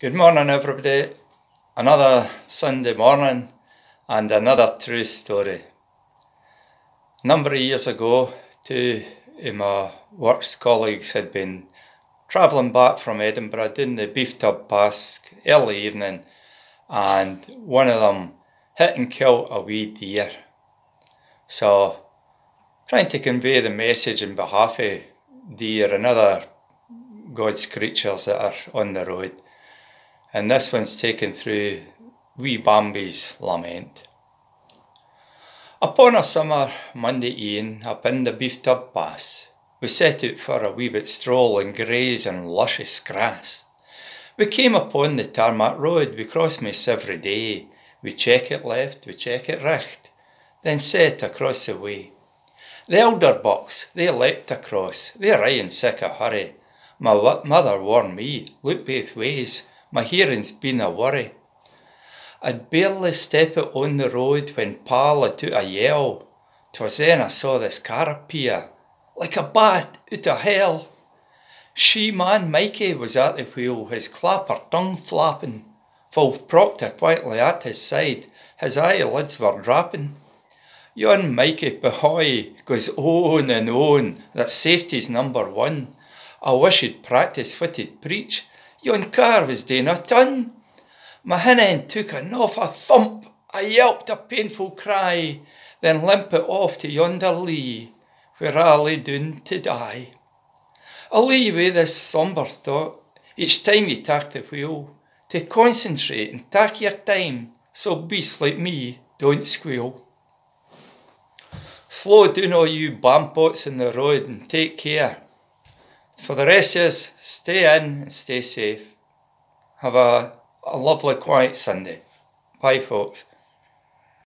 Good morning, everybody. Another Sunday morning and another true story. A number of years ago, two of my works colleagues had been travelling back from Edinburgh doing the beef tub Pass early evening, and one of them hit and killed a wee deer. So, trying to convey the message in behalf of deer and other God's creatures that are on the road and this one's taken through Wee Bambi's Lament. Upon a summer Monday e'en, up in the beef tub Pass, we set out for a wee bit stroll and graze in luscious grass. We came upon the tarmac road, we cross miss every day. We check it left, we check it right, then set across the way. The elder bucks, they leapt across, they're in sick a hurry. My mother warned me, look both ways, my hearing's been a worry. I'd barely step out on the road when Pal took a yell. 'Twas then I saw this car appear, like a bat out of hell. She man Mikey was at the wheel, his clapper tongue flapping, full Proctor quietly at his side, his eyelids were dropping. Yon Mikey Behoy goes on and on that safety's number one. I wish he'd practise what he'd preach, Yon car was doing a ton. My took an off a thump. I yelped a painful cry, then limp it off to yonder lee, where I lay down to die. I'll leave you this sombre thought each time you tack the wheel, to concentrate and tack your time, so beasts like me don't squeal. Slow down all you bampots in the road and take care. For the rest of us, stay in and stay safe. Have a, a lovely quiet Sunday. Bye folks.